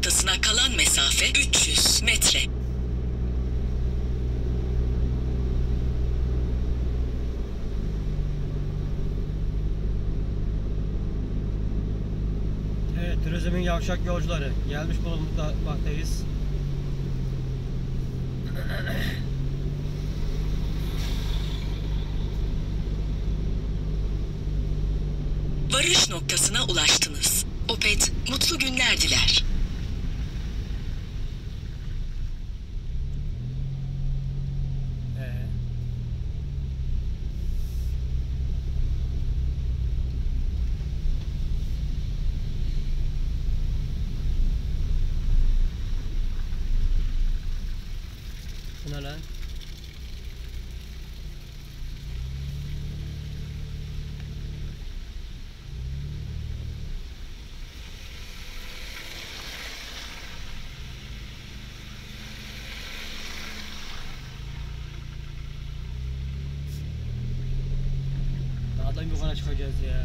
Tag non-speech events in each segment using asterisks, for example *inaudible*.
noktasına kalan mesafe 300 metre. Evet, turizmin yavşak yolcuları gelmiş bulunmaktayız. Varış noktasına ulaştınız. Opet mutlu günler diler. much for just yeah.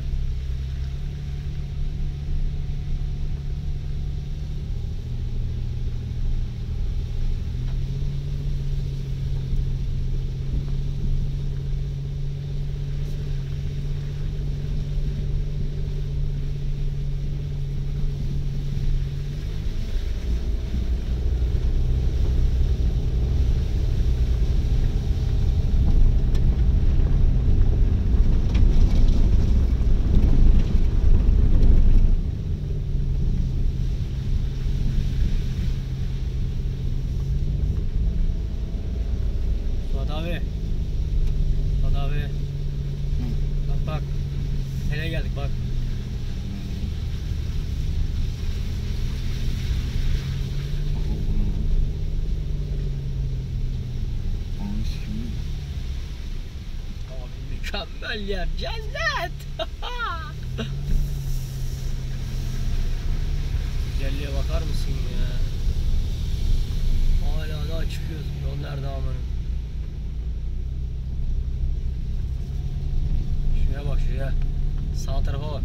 Mükemmel yer. Cennet. Güzelliğe bakar mısın ya? Hala daha çıkıyoruz. Yol nerede amanın? Şuraya bak şuraya. Sağ tarafa bak.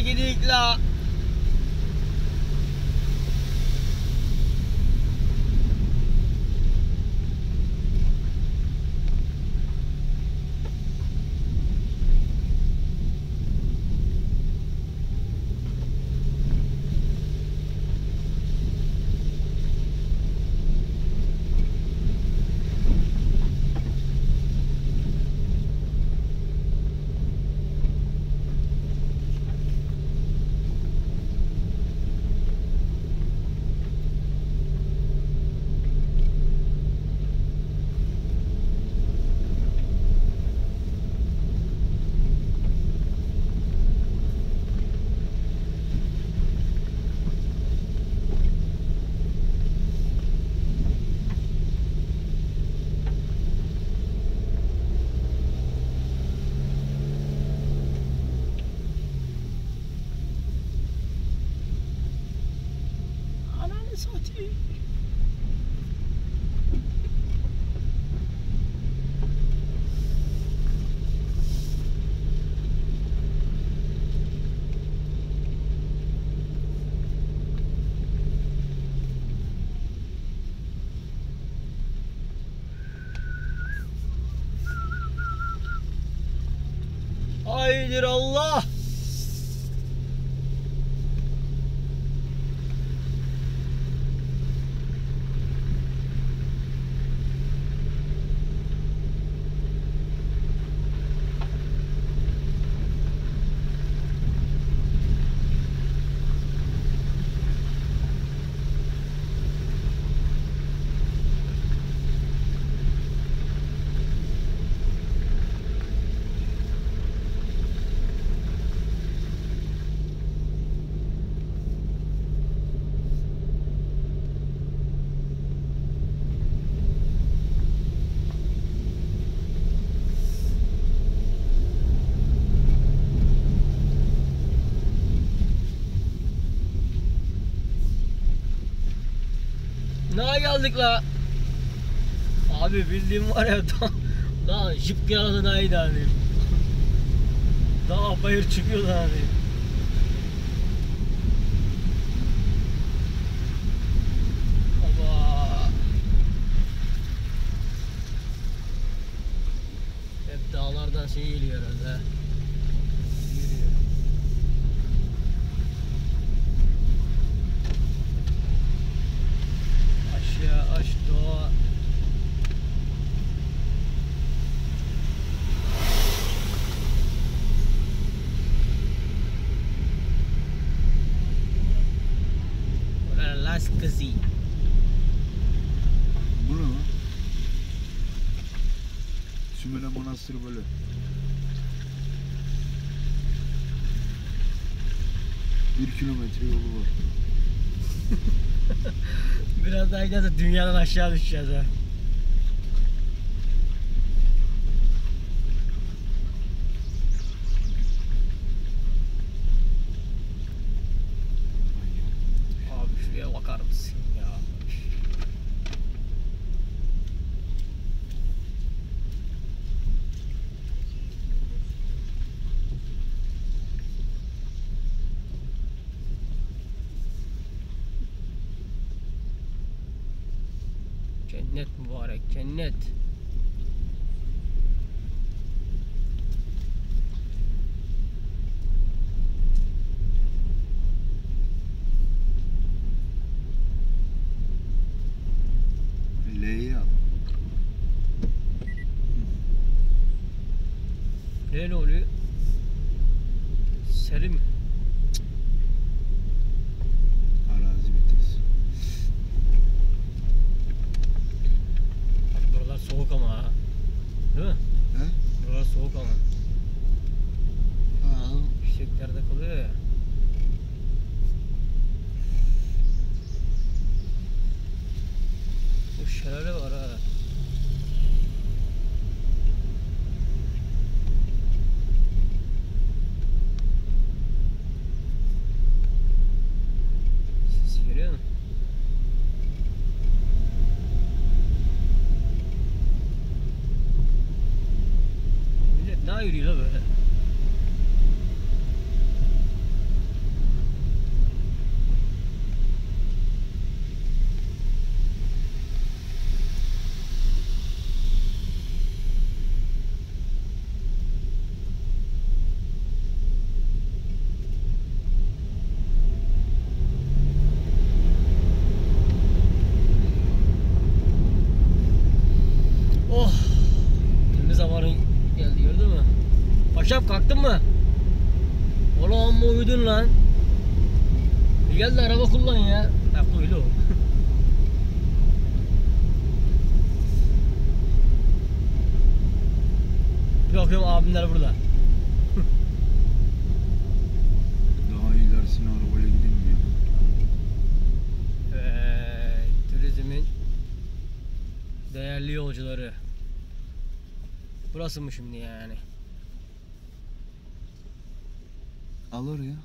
Gidik la, Haydir Allah. Ne geldik la? Abi bildiğim var ya *laughs* daha, daha jip kıyasın aydı hani. Daha bayır çıkıyor hani. Hep dağlardan şey geliyor herhalde. Sümele Manastırı böyle. Bir kilometre yolu var. *laughs* Biraz daha giderse dünyadan aşağı düşeceğiz ha. Abi şuraya bakar mısın ya? Cennet mübarek cennet. Ne *laughs* yürüyor la böyle? Oh! Ne zamanı geldi gördün mü? Paşam kalktın mı? Oğlum amma uyudun lan. Bir gel de araba kullan ya. Ha uyudu o. Bir bakıyorum abimler burada. Daha ilerisine arabayla gidilmiyor. Evet, turizmin değerli yolcuları. Burası mı şimdi yani? Alır ya.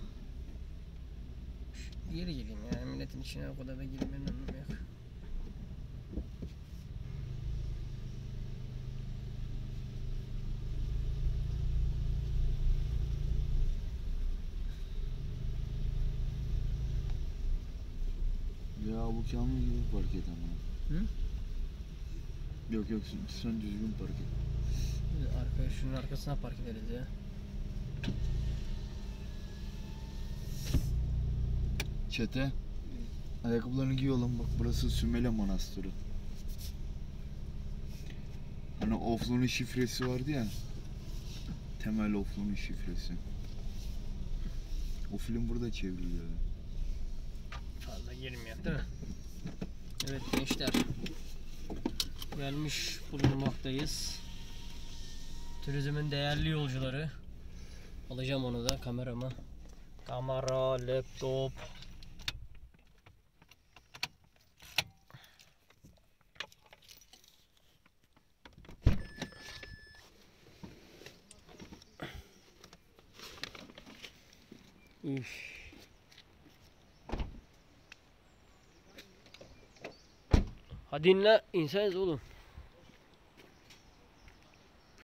Geri geleyim yani milletin içine o kadar da girmenin anlamı yok. Kamil gibi park et ama. Hı? Yok yok sen- düzgün park et. Arkaya şunun arkasına park ederiz ya. Çete. Ayakkabılarını giy oğlum bak burası Sümele Manastırı. Hani Oflu'nun şifresi vardı ya. Temel Oflu'nun şifresi. O film burada çevriliyor. Fazla girmiyor değil mi? Evet gençler. Gelmiş bulunmaktayız. Turizmin değerli yolcuları. Alacağım onu da kameramı. Kamera, laptop. Hadi inle inseniz oğlum.